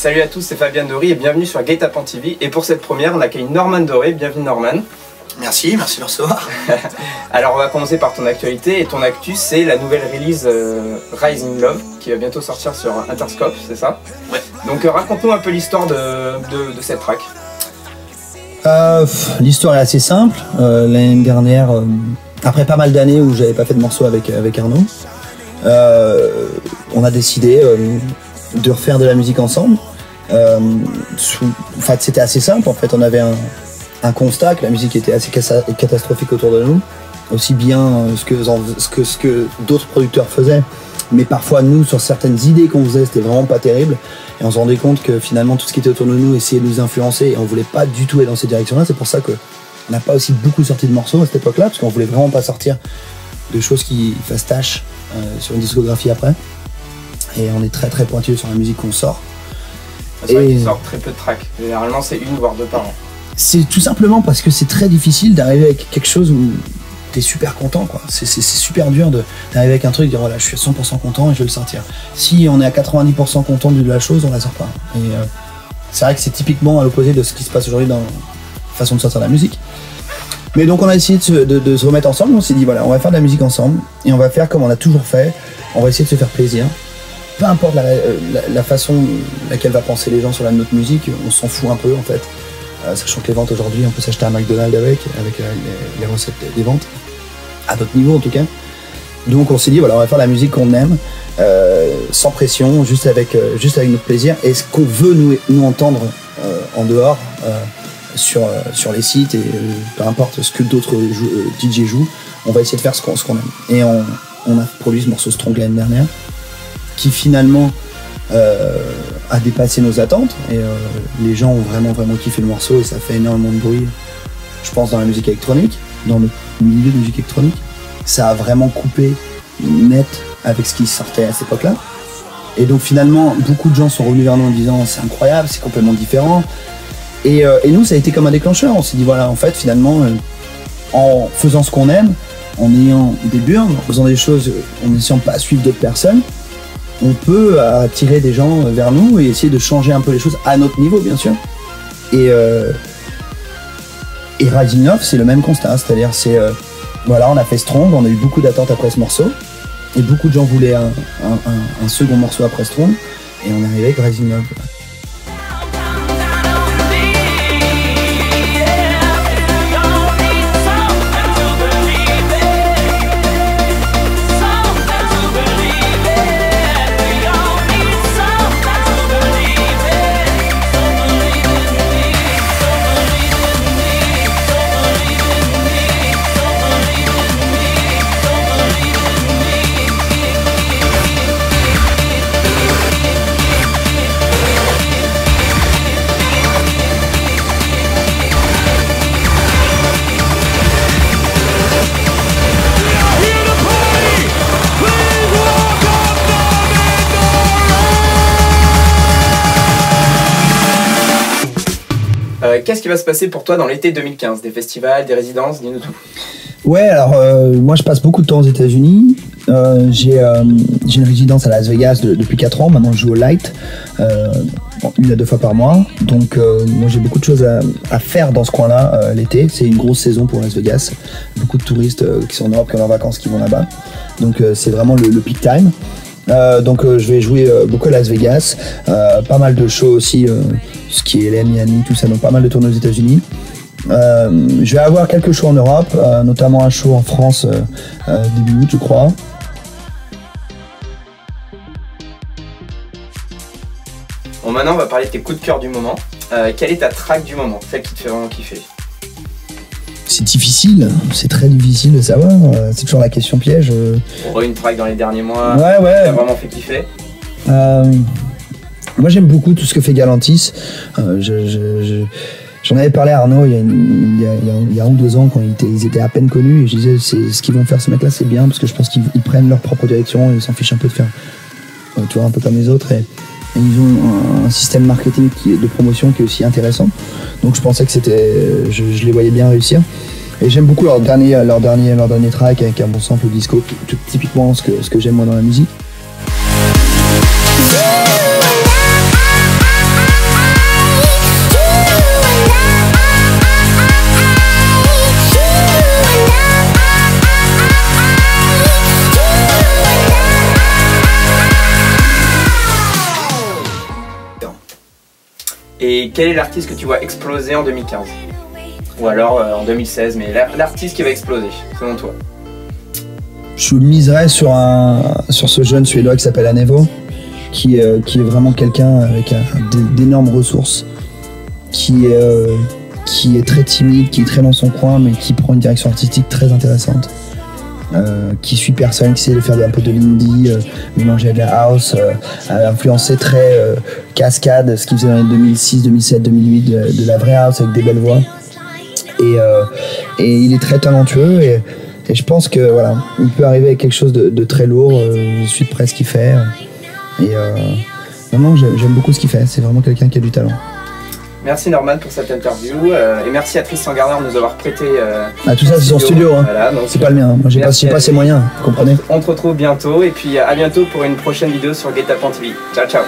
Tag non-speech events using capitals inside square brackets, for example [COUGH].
Salut à tous, c'est Fabien Dory et bienvenue sur Gate Up TV. Et pour cette première, on accueille Norman Doré. Bienvenue Norman. Merci, merci de me recevoir. [LAUGHS] Alors on va commencer par ton actualité et ton actu c'est la nouvelle release euh, Rising Love qui va bientôt sortir sur Interscope, c'est ça? Ouais. Donc euh, raconte-nous un peu l'histoire de, de- de cette track. Euh, L'histoire est assez simple. Euh, L'année dernière, euh, après pas mal d'années où j'avais pas fait de morceau avec, avec Arnaud, euh, on a décidé euh, de refaire de la musique ensemble. Euh, c'était assez simple. En fait, on avait un, constat que la musique était assez catastrophique autour de nous, aussi bien euh, ce que, ce que, ce que d'autres producteurs faisaient, mais parfois nous, sur certaines idées qu'on faisait, c'était vraiment pas terrible. Et on se rendait compte que finalement tout ce qui était autour de nous essayait de nous influencer et on voulait pas du tout aller dans ces directions-là. C'est pour ça que on n'a pas aussi beaucoup sorti de morceaux à cette époque-là, parce qu'on voulait vraiment pas sortir de choses qui fassent tâche euh, sur une discographie après. Et on est très très pointilleux sur la musique qu'on sort. C'est vrai Et- qu'il sort très peu de tracks. Généralement c'est une voire deux par an. C'est tout simplement parce que c'est très difficile d'arriver avec quelque chose où t'es super content quoi. C'est super dur de- d'arriver avec un truc et de dire voilà je suis à 100% content et je vais le sortir. Si on est à 90% content de la chose, on la sort pas. Et euh, c'est vrai que c'est typiquement à l'opposé de ce qui se passe aujourd'hui dans la façon de sortir la musique. Mais donc on a essayé de se, de- de se remettre ensemble, on s'est dit voilà on va faire de la musique ensemble et on va faire comme on a toujours fait, on va essayer de se faire plaisir. Peu importe la, euh, façon laquelle va penser les gens sur la notre musique, on s'en fout un peu en fait. Euh, sachant que les ventes aujourd'hui, on peut s'acheter un McDonald's avec, avec euh, les, recettes des ventes, à notre niveau en tout cas. Donc on s'est dit, voilà, on va faire la musique qu'on aime, sans pression, juste avec, juste avec notre plaisir, et ce qu'on veut nous, entendre en dehors, sur, sur les sites, et peu importe ce que d'autres DJ jouent, on va essayer de faire ce qu'on ce qu'on aime. Et on, on a produit ce morceau Strong l'année dernière, qui finalement euh, a dépassé nos attentes. Et euh, les gens ont vraiment vraiment kiffé le morceau et ça fait énormément de bruit je pense dans la musique électronique dans le milieu de musique électronique. Ça a vraiment coupé net avec ce qui sortait à cette époque là et donc finalement beaucoup de gens sont revenus vers nous en disant c'est incroyable c'est complètement différent. Et, euh, nous ça a été comme un déclencheur. On s'est dit voilà en fait finalement en faisant ce qu'on aime en ayant des burnes en faisant des choses en n'essayant pas de suivre d'autres personnes on peut attirer des gens vers nous et essayer de changer un peu les choses à notre niveau, bien sûr. Et, euh, c'est le même constat, c'est-à-dire c'est euh, voilà, on a fait Strong, on a eu beaucoup d'attentes après ce morceau, et beaucoup de gens voulaient un, second morceau après Strong, et on est arrivé avec Rising Euh, Qu'est-ce qui va se passer pour toi dans l'été 2015 Des festivals, des résidences, dis-nous tout. Ouais, alors euh, moi je passe beaucoup de temps aux États-Unis. Euh, j'ai une résidence à Las Vegas de- depuis 4 ans. Maintenant je joue au Light, une à deux fois par mois. Donc moi j'ai beaucoup de choses à, faire dans ce coin-là l'été. C'est une grosse saison pour Las Vegas. Beaucoup de touristes qui sont en Europe, qui ont leurs vacances, qui vont là-bas. Donc c'est vraiment le, peak time. Donc je vais jouer beaucoup à Las Vegas, pas mal de shows aussi, ce qui est LA, Miami, tout ça, donc pas mal de tournées aux États-Unis. Euh, je vais avoir quelques shows en Europe, euh, notamment un show en France euh, début août, je crois. Bon, maintenant, on va parler de tes coups de cœur du moment. Quelle est ta track du moment? Celle qui te fait vraiment kiffer? C'est difficile, c'est très difficile de savoir. c'est toujours la question piège. Pour une track dans les derniers mois Ouais, qui ouais. t'a vraiment fait kiffer moi j'aime beaucoup tout ce que fait Galantis. Euh, je- je- je- J'en avais parlé à Arnaud il y, a il y a- il y a- un ou deux ans quand ils étaient, ils étaient à peine connus. Et je disais ce qu'ils vont faire ces mecs là c'est bien parce que je pense qu'ils ils prennent leur propre direction et ils s'en fichent un peu de faire euh, tu vois un peu comme les autres. Et, ils ont un, système marketing qui de promotion qui est aussi intéressant. Donc je pensais que c'était je, je les voyais bien réussir. Et j'aime beaucoup leur dernier leur dernier leur dernier track avec un bon sample disco typiquement ce que ce que j'aime moi dans la musique Et quel est l'artiste que tu vois exploser en 2015 Ou alors euh, en 2016, mais l'ar- l'artiste qui va exploser, selon toi Je miserais sur, sur ce jeune suédois qui s'appelle Anevo, qui, euh, est vraiment quelqu'un avec d'énormes ressources, euh, qui est très timide, qui est très dans son coin, mais qui prend une direction artistique très intéressante. Euh, qui suit personne, qui essaie de faire un peu de l'indie, euh, mélanger de la house, euh, influencé très euh, cascade, ce qu'il faisait dans les 2006, 2007, 2008, de, de la vraie house avec des belles voix. Et, et il est très talentueux et, je pense que voilà, il peut arriver avec quelque chose de, de très lourd. je suis près ce qu'il fait. Et vraiment, j'ai- j'aime beaucoup ce qu'il fait. C'est vraiment quelqu'un qui a du talent. Merci Norman pour cette interview euh, et merci à Tristan Gardner de nous avoir prêté. euh, Ah, tout ça, c'est son studio. Hein. Voilà, donc, C'est pas le mien. Moi, j'ai pas, pas ses moyens. Vous comprenez On te retrouve bientôt et puis à bientôt pour une prochaine vidéo sur Guet-Apens TV. Ciao ciao